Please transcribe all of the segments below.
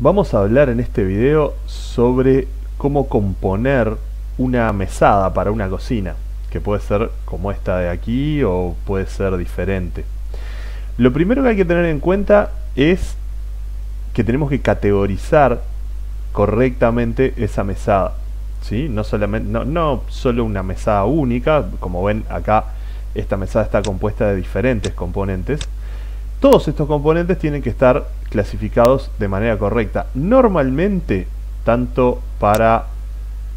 Vamos a hablar en este video sobre cómo componer una mesada para una cocina, que puede ser como esta de aquí o puede ser diferente. Lo primero que hay que tener en cuenta es que tenemos que categorizar correctamente esa mesada. ¿sí? No, solamente, no, no solo una mesada única, como ven acá esta mesada está compuesta de diferentes componentes, todos estos componentes tienen que estar clasificados de manera correcta. Normalmente, tanto para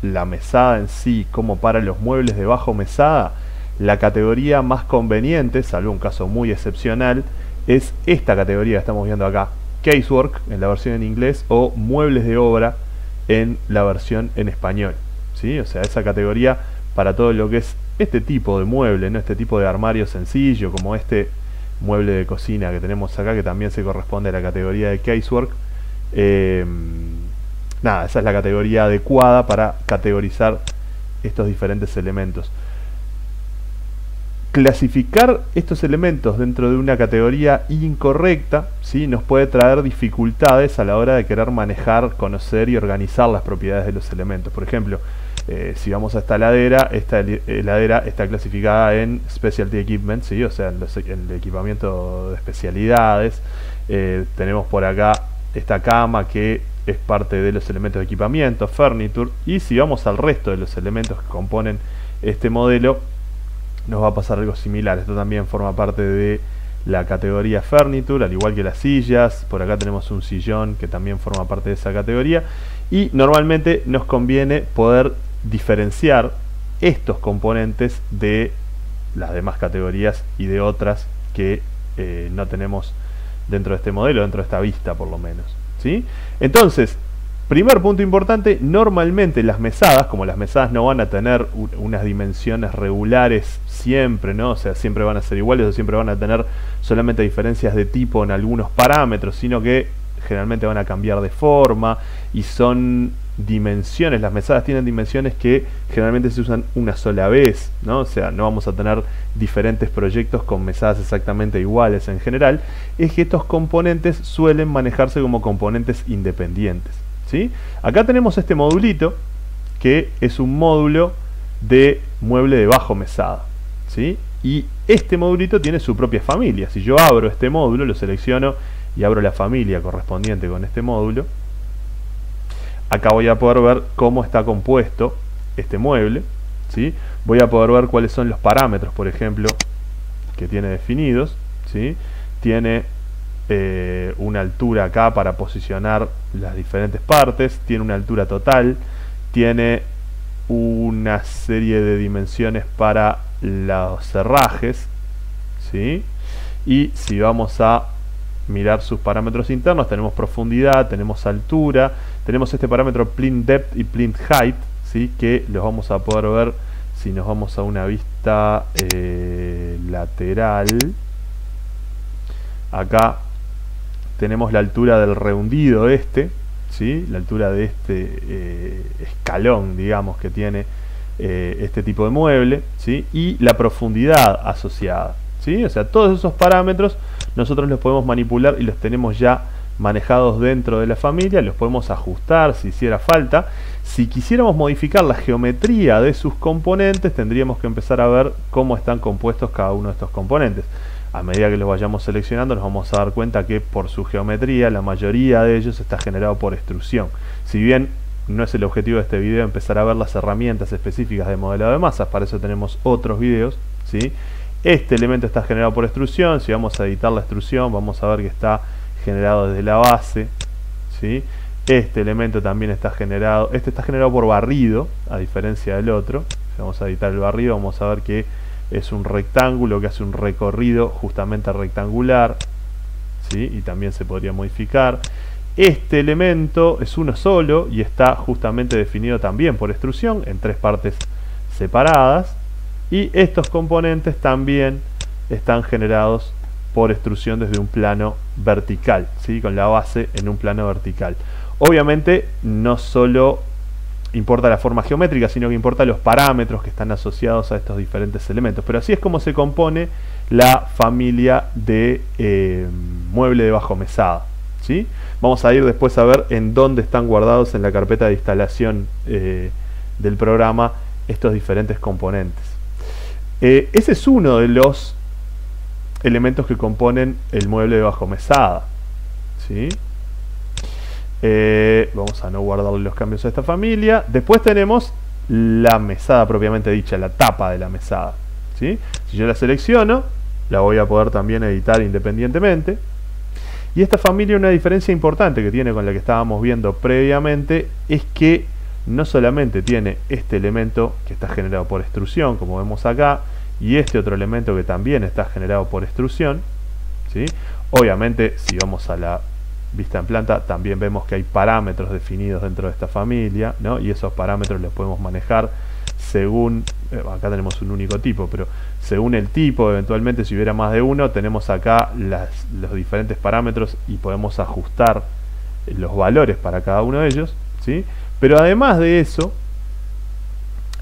la mesada en sí como para los muebles de bajo mesada, la categoría más conveniente, salvo un caso muy excepcional, es esta categoría que estamos viendo acá, Casework en la versión en inglés o muebles de obra en la versión en español. ¿sí? O sea, esa categoría para todo lo que es este tipo de mueble, ¿no? este tipo de armario sencillo como este mueble de cocina que tenemos acá, que también se corresponde a la categoría de casework. Eh, nada, esa es la categoría adecuada para categorizar estos diferentes elementos. Clasificar estos elementos dentro de una categoría incorrecta ¿sí? nos puede traer dificultades a la hora de querer manejar, conocer y organizar las propiedades de los elementos. Por ejemplo, eh, si vamos a esta heladera, esta heladera está clasificada en Specialty Equipment, ¿sí? o sea, en, el equipamiento de especialidades. Eh, tenemos por acá esta cama que es parte de los elementos de equipamiento, furniture. Y si vamos al resto de los elementos que componen este modelo, nos va a pasar algo similar. Esto también forma parte de la categoría furniture, al igual que las sillas. Por acá tenemos un sillón que también forma parte de esa categoría. Y normalmente nos conviene poder diferenciar estos componentes de las demás categorías y de otras que eh, no tenemos dentro de este modelo, dentro de esta vista por lo menos. ¿sí? Entonces, primer punto importante, normalmente las mesadas, como las mesadas no van a tener unas dimensiones regulares siempre, ¿no? o sea, siempre van a ser iguales o siempre van a tener solamente diferencias de tipo en algunos parámetros, sino que generalmente van a cambiar de forma y son dimensiones, las mesadas tienen dimensiones que generalmente se usan una sola vez, ¿no? O sea, no vamos a tener diferentes proyectos con mesadas exactamente iguales en general, es que estos componentes suelen manejarse como componentes independientes, ¿sí? Acá tenemos este modulito que es un módulo de mueble de bajo mesada, ¿sí? Y este modulito tiene su propia familia. Si yo abro este módulo, lo selecciono y abro la familia correspondiente con este módulo, acá voy a poder ver cómo está compuesto este mueble. ¿sí? Voy a poder ver cuáles son los parámetros, por ejemplo, que tiene definidos. ¿sí? Tiene eh, una altura acá para posicionar las diferentes partes. Tiene una altura total. Tiene una serie de dimensiones para los cerrajes. ¿sí? Y si vamos a mirar sus parámetros internos, tenemos profundidad, tenemos altura, tenemos este parámetro plinth depth y plinth height, ¿sí? que los vamos a poder ver si nos vamos a una vista eh, lateral. Acá tenemos la altura del rehundido este, ¿sí? la altura de este eh, escalón, digamos, que tiene eh, este tipo de mueble, ¿sí? y la profundidad asociada. ¿sí? O sea, todos esos parámetros nosotros los podemos manipular y los tenemos ya manejados dentro de la familia, los podemos ajustar si hiciera falta. Si quisiéramos modificar la geometría de sus componentes, tendríamos que empezar a ver cómo están compuestos cada uno de estos componentes. A medida que los vayamos seleccionando, nos vamos a dar cuenta que por su geometría, la mayoría de ellos está generado por extrusión. Si bien no es el objetivo de este video empezar a ver las herramientas específicas de modelado de masas, para eso tenemos otros videos, ¿sí? Este elemento está generado por extrusión. Si vamos a editar la extrusión, vamos a ver que está generado desde la base. ¿sí? Este elemento también está generado. Este está generado por barrido, a diferencia del otro. Si vamos a editar el barrido, vamos a ver que es un rectángulo que hace un recorrido justamente rectangular. ¿sí? Y también se podría modificar. Este elemento es uno solo y está justamente definido también por extrusión en tres partes separadas y estos componentes también están generados por extrusión desde un plano vertical, ¿sí? con la base en un plano vertical. Obviamente no solo importa la forma geométrica, sino que importa los parámetros que están asociados a estos diferentes elementos. Pero así es como se compone la familia de eh, mueble de bajo mesada. ¿sí? Vamos a ir después a ver en dónde están guardados en la carpeta de instalación eh, del programa estos diferentes componentes. Eh, ese es uno de los elementos que componen el mueble de bajo mesada. ¿sí? Eh, vamos a no guardarle los cambios a esta familia. Después tenemos la mesada propiamente dicha, la tapa de la mesada. ¿sí? Si yo la selecciono, la voy a poder también editar independientemente. Y esta familia, una diferencia importante que tiene con la que estábamos viendo previamente, es que no solamente tiene este elemento que está generado por extrusión, como vemos acá, y este otro elemento que también está generado por extrusión, ¿sí? obviamente si vamos a la vista en planta también vemos que hay parámetros definidos dentro de esta familia, ¿no? y esos parámetros los podemos manejar según, eh, acá tenemos un único tipo, pero según el tipo, eventualmente si hubiera más de uno, tenemos acá los diferentes parámetros y podemos ajustar los valores para cada uno de ellos. ¿sí? Pero además de eso,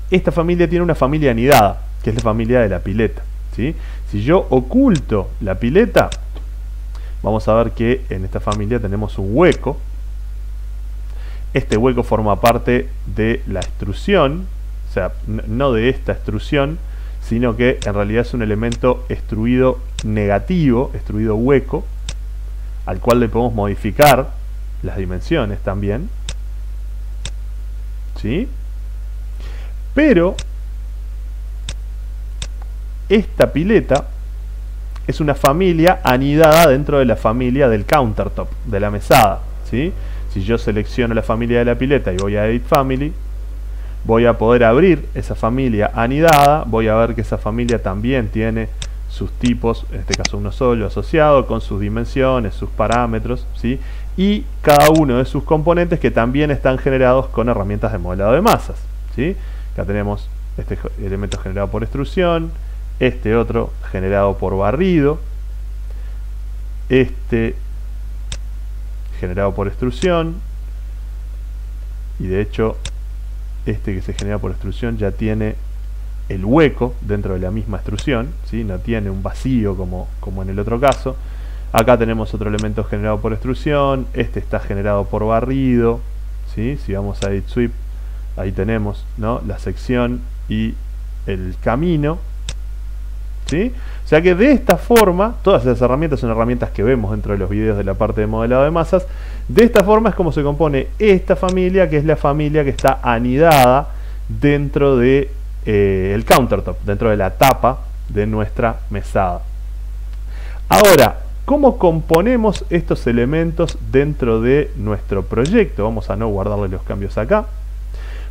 esta familia tiene una familia anidada, que es la familia de la pileta. ¿sí? Si yo oculto la pileta, vamos a ver que en esta familia tenemos un hueco. Este hueco forma parte de la extrusión, o sea, no de esta extrusión, sino que en realidad es un elemento extruido negativo, extruido hueco, al cual le podemos modificar las dimensiones también. ¿Sí? Pero esta pileta es una familia anidada dentro de la familia del countertop, de la mesada. ¿sí? Si yo selecciono la familia de la pileta y voy a Edit Family, voy a poder abrir esa familia anidada, voy a ver que esa familia también tiene sus tipos, en este caso uno solo asociado, con sus dimensiones, sus parámetros, ¿sí? y cada uno de sus componentes que también están generados con herramientas de modelado de masas. ¿sí? Acá tenemos este elemento generado por extrusión, este otro generado por barrido, este generado por extrusión, y de hecho este que se genera por extrusión ya tiene el hueco dentro de la misma extrusión, ¿sí? no tiene un vacío como, como en el otro caso. Acá tenemos otro elemento generado por extrusión, este está generado por barrido, ¿sí? si vamos a Edit Sweep, ahí tenemos ¿no? la sección y el camino. ¿Sí? O sea que de esta forma, todas esas herramientas son herramientas que vemos dentro de los videos de la parte de modelado de masas, de esta forma es como se compone esta familia, que es la familia que está anidada dentro de eh, countertop, dentro de la tapa de nuestra mesada. Ahora, ¿cómo componemos estos elementos dentro de nuestro proyecto? Vamos a no guardarle los cambios acá.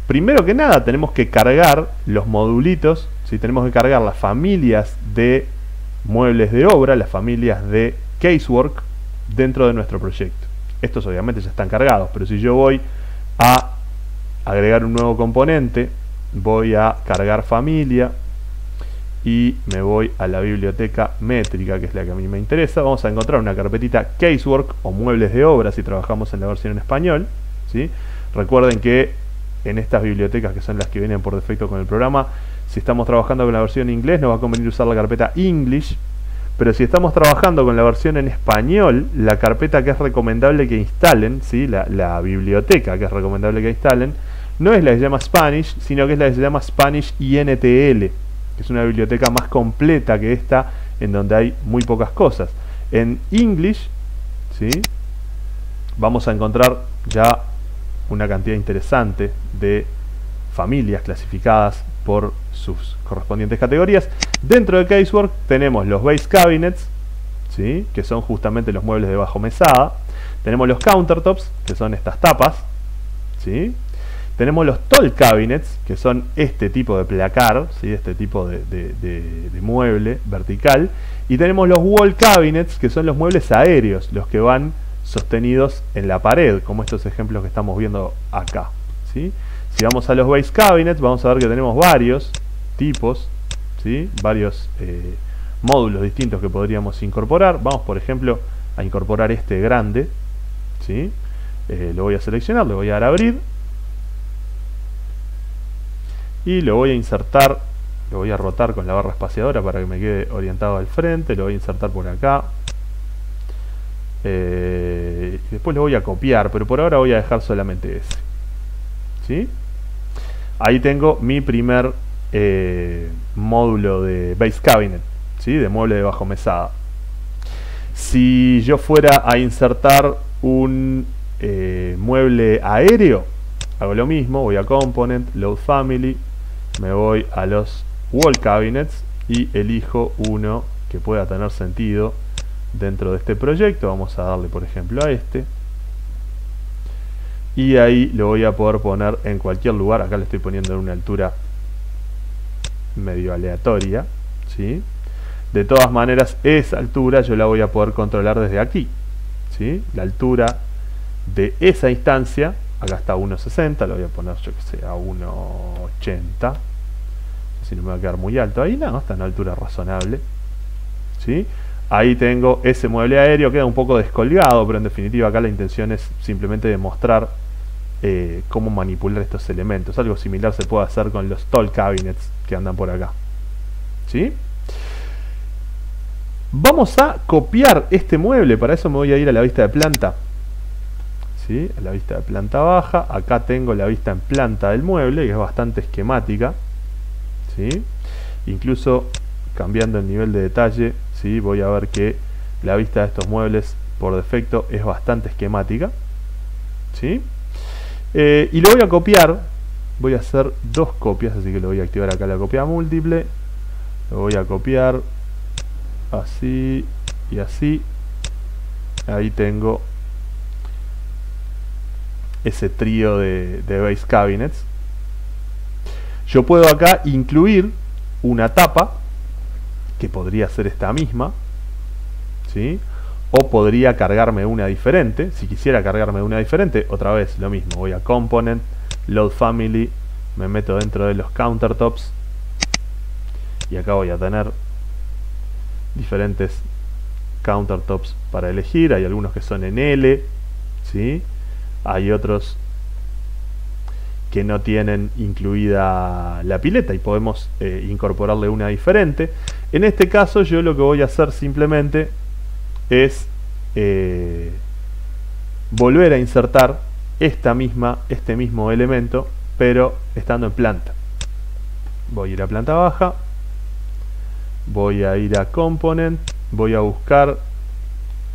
Primero que nada tenemos que cargar los modulitos, si tenemos que cargar las familias de muebles de obra, las familias de casework dentro de nuestro proyecto. Estos obviamente ya están cargados, pero si yo voy a agregar un nuevo componente, voy a cargar familia y me voy a la biblioteca métrica, que es la que a mí me interesa. Vamos a encontrar una carpetita Casework o muebles de obra si trabajamos en la versión en español. ¿sí? Recuerden que en estas bibliotecas, que son las que vienen por defecto con el programa, si estamos trabajando con la versión en inglés, nos va a convenir usar la carpeta English. Pero si estamos trabajando con la versión en español, la carpeta que es recomendable que instalen, ¿sí? la, la biblioteca que es recomendable que instalen, no es la que se llama Spanish, sino que es la que se llama Spanish INTL, que es una biblioteca más completa que esta, en donde hay muy pocas cosas. En English, ¿sí? vamos a encontrar ya una cantidad interesante de familias clasificadas por sus correspondientes categorías. Dentro de Casework tenemos los Base Cabinets, ¿sí? que son justamente los muebles de bajo mesada. Tenemos los countertops, que son estas tapas. ¿sí? Tenemos los tall cabinets, que son este tipo de placar, ¿sí? este tipo de, de, mueble vertical. Y tenemos los wall cabinets, que son los muebles aéreos, los que van sostenidos en la pared, como estos ejemplos que estamos viendo acá. ¿sí? Si vamos a los base cabinets, vamos a ver que tenemos varios tipos, varios eh, módulos distintos que podríamos incorporar. Vamos, por ejemplo, a incorporar este grande. Eh, lo voy a seleccionar, le voy a dar a abrir y lo voy a insertar, lo voy a rotar con la barra espaciadora para que me quede orientado al frente, lo voy a insertar por acá. Eh, después lo voy a copiar, pero por ahora voy a dejar solamente ese. Ahí tengo mi primer eh, módulo de Base Cabinet, ¿sí? de mueble de bajo mesada. Si yo fuera a insertar un eh, mueble aéreo, hago lo mismo, voy a Component, Load Family, me voy a los Wall Cabinets y elijo uno que pueda tener sentido dentro de este proyecto. Vamos a darle por ejemplo a este. Y ahí lo voy a poder poner en cualquier lugar. Acá le estoy poniendo en una altura medio aleatoria. ¿sí? De todas maneras, esa altura yo la voy a poder controlar desde aquí. ¿sí? La altura de esa instancia, acá está 1.60, lo voy a poner yo que sé a 1.80. Si no me va a quedar muy alto. Ahí no, está en altura razonable. ¿sí? Ahí tengo ese mueble aéreo, queda un poco descolgado, pero en definitiva acá la intención es simplemente demostrar eh, cómo manipular estos elementos. Algo similar se puede hacer con los tall cabinets que andan por acá. ¿Sí? Vamos a copiar este mueble, para eso me voy a ir a la vista de planta. ¿Sí? A la vista de planta baja, acá tengo la vista en planta del mueble, que es bastante esquemática. ¿Sí? Incluso cambiando el nivel de detalle, ¿sí? voy a ver que la vista de estos muebles por defecto es bastante esquemática. ¿sí? Eh, y lo voy a copiar, voy a hacer dos copias, así que lo voy a activar acá la copia múltiple. Lo voy a copiar así y así. Ahí tengo ese trío de, de base cabinets. Yo puedo acá incluir una tapa que podría ser esta misma, ¿sí? o podría cargarme una diferente. Si quisiera cargarme una diferente, otra vez lo mismo. Voy a Component, Load Family, me meto dentro de los countertops y acá voy a tener diferentes countertops para elegir. Hay algunos que son en L, ¿sí? hay otros que no tienen incluida la pileta y podemos eh, incorporarle una diferente. En este caso yo lo que voy a hacer simplemente es eh, volver a insertar esta misma, este mismo elemento, pero estando en planta. Voy a ir a planta baja, voy a ir a component, voy a buscar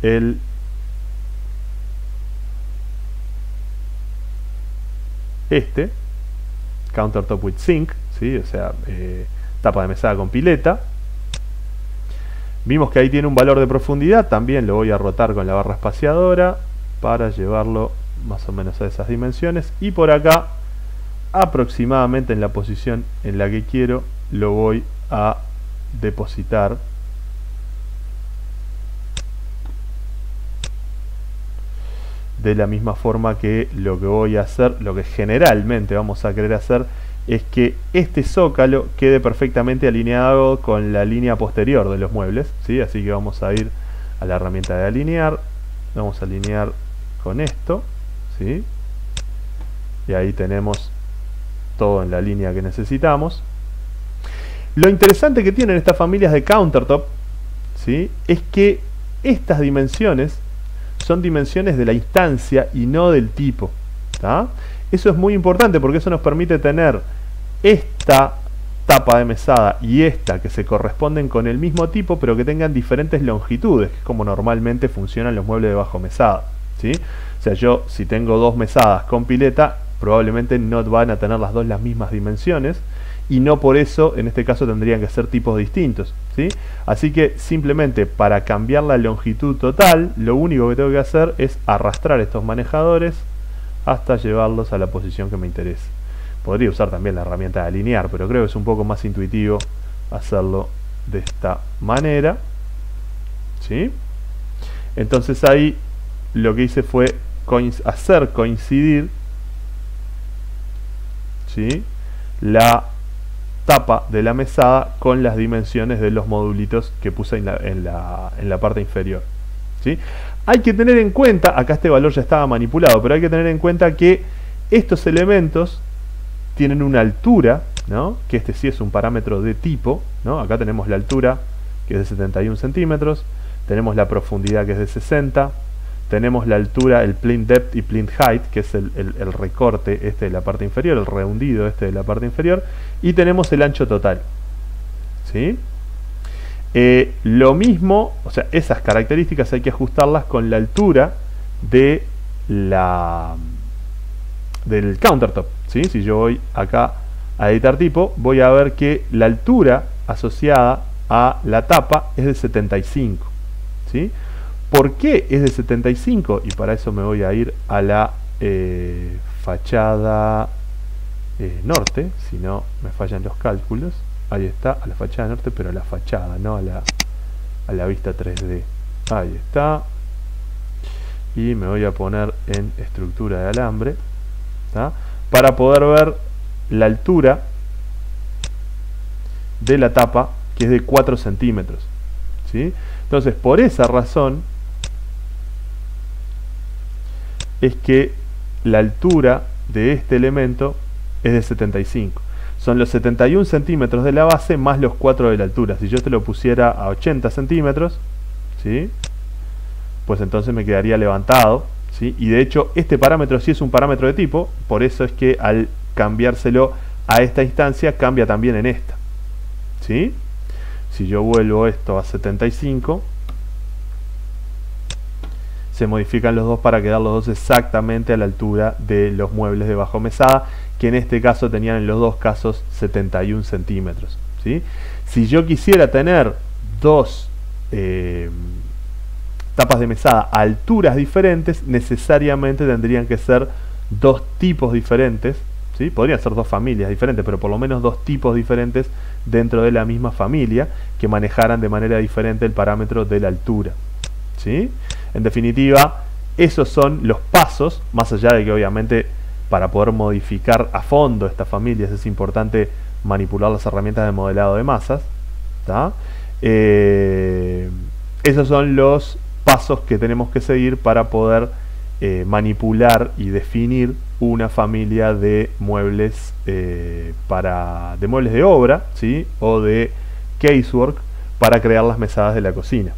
el este, countertop with sink, ¿sí? o sea, eh, tapa de mesada con pileta. Vimos que ahí tiene un valor de profundidad, también lo voy a rotar con la barra espaciadora para llevarlo más o menos a esas dimensiones. Y por acá, aproximadamente en la posición en la que quiero, lo voy a depositar de la misma forma que lo que voy a hacer, lo que generalmente vamos a querer hacer es que este zócalo quede perfectamente alineado con la línea posterior de los muebles, ¿sí? así que vamos a ir a la herramienta de alinear, vamos a alinear con esto, ¿sí? y ahí tenemos todo en la línea que necesitamos. Lo interesante que tienen estas familias de countertop ¿sí? es que estas dimensiones son dimensiones de la instancia y no del tipo. Eso es muy importante porque eso nos permite tener esta tapa de mesada y esta que se corresponden con el mismo tipo pero que tengan diferentes longitudes, que es como normalmente funcionan los muebles de bajo mesada. ¿sí? O sea, yo si tengo dos mesadas con pileta, probablemente no van a tener las dos las mismas dimensiones y no por eso en este caso tendrían que ser tipos distintos. ¿sí? Así que simplemente para cambiar la longitud total, lo único que tengo que hacer es arrastrar estos manejadores hasta llevarlos a la posición que me interese. Podría usar también la herramienta de alinear, pero creo que es un poco más intuitivo hacerlo de esta manera. ¿sí? Entonces ahí lo que hice fue hacer coincidir ¿sí? la tapa de la mesada con las dimensiones de los modulitos que puse en la, en la, en la parte inferior. ¿sí? Hay que tener en cuenta, acá este valor ya estaba manipulado, pero hay que tener en cuenta que estos elementos tienen una altura, ¿no? que este sí es un parámetro de tipo, ¿no? acá tenemos la altura que es de 71 centímetros, tenemos la profundidad que es de 60, tenemos la altura, el plinth depth y plinth height, que es el, recorte este de la parte inferior, el rehundido este de la parte inferior, y tenemos el ancho total. ¿Sí? Eh, lo mismo, o sea, esas características hay que ajustarlas con la altura de la del countertop. ¿sí? Si yo voy acá a editar tipo, voy a ver que la altura asociada a la tapa es de 75. ¿sí? ¿Por qué es de 75? Y para eso me voy a ir a la eh, fachada eh, norte, si no me fallan los cálculos. Ahí está, a la fachada norte, pero a la fachada, no a la, a la vista 3D. Ahí está. Y me voy a poner en estructura de alambre. Para poder ver la altura de la tapa, que es de 4 centímetros. ¿sí? Entonces, por esa razón, es que la altura de este elemento es de 75. Son los 71 centímetros de la base más los 4 de la altura. Si yo te lo pusiera a 80 centímetros, ¿sí? pues entonces me quedaría levantado. ¿sí? Y de hecho este parámetro sí es un parámetro de tipo, por eso es que al cambiárselo a esta instancia cambia también en esta. ¿sí? Si yo vuelvo esto a 75, se modifican los dos para quedar los dos exactamente a la altura de los muebles de bajo mesada, que en este caso tenían en los dos casos 71 centímetros. ¿sí? Si yo quisiera tener dos eh, tapas de mesada a alturas diferentes, necesariamente tendrían que ser dos tipos diferentes. ¿sí? Podrían ser dos familias diferentes, pero por lo menos dos tipos diferentes dentro de la misma familia que manejaran de manera diferente el parámetro de la altura. ¿sí? En definitiva, esos son los pasos, más allá de que obviamente para poder modificar a fondo estas familias es importante manipular las herramientas de modelado de masas. Eh, esos son los pasos que tenemos que seguir para poder eh, manipular y definir una familia de muebles eh, para de muebles de obra ¿sí? o de casework para crear las mesadas de la cocina.